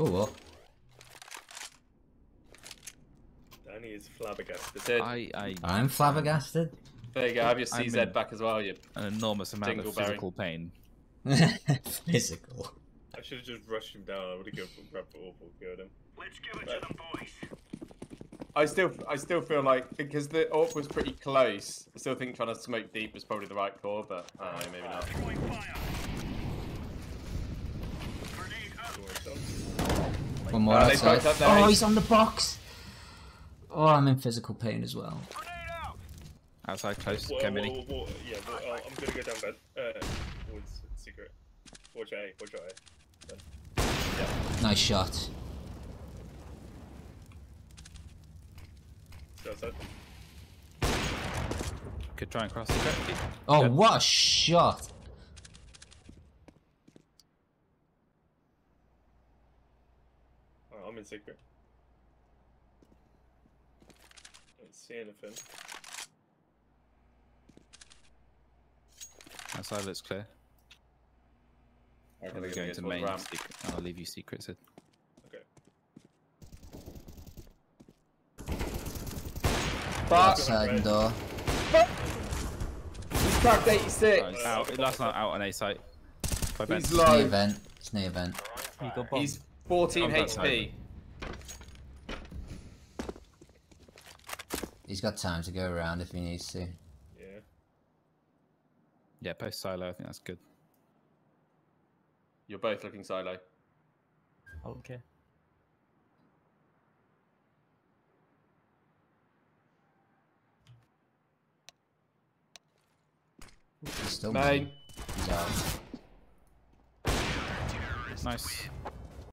Oh, well. Danny is flabbergasted. I, I I'm flabbergasted. There you go. Have your I'm CZ back as well. You. an enormous amount of physical pain. Physical. I should have just rushed him down. I would have gone for grab for awful, killed him. Let's give it to them, boys. I still, I still feel like because the AWP was pretty close. I still think trying to smoke deep was probably the right call, but I don't know, maybe not. One more Uh, outside. poked up there. Oh, he's on the box. Oh, I'm in physical pain as well. Outside close, Whoa, get whoa, mini. whoa, whoa, yeah, whoa, uh, I'm gonna go down bed. Uh, towards secret. Watch A, watch A. Nice shot. Outside. Could try and cross the cut. Oh, Good. what a shot. Oh, I'm in secret. Don't see anything. Outside looks clear. I And reckon we're they're going gonna to go main. towards ramp. Secret. I'll leave you secrets. Sid. Okay. Fuck! Outside door. He's cracked 86. Nice. Out, last night out on A site. By Ben. He's It's near event. It's near event. You got bomb. He's 14 On that HP. He's got time to go around if he needs to. Yeah. Yeah, post silo. I think that's good. You're both looking silo. Okay. He's still Main. He's out. Nice.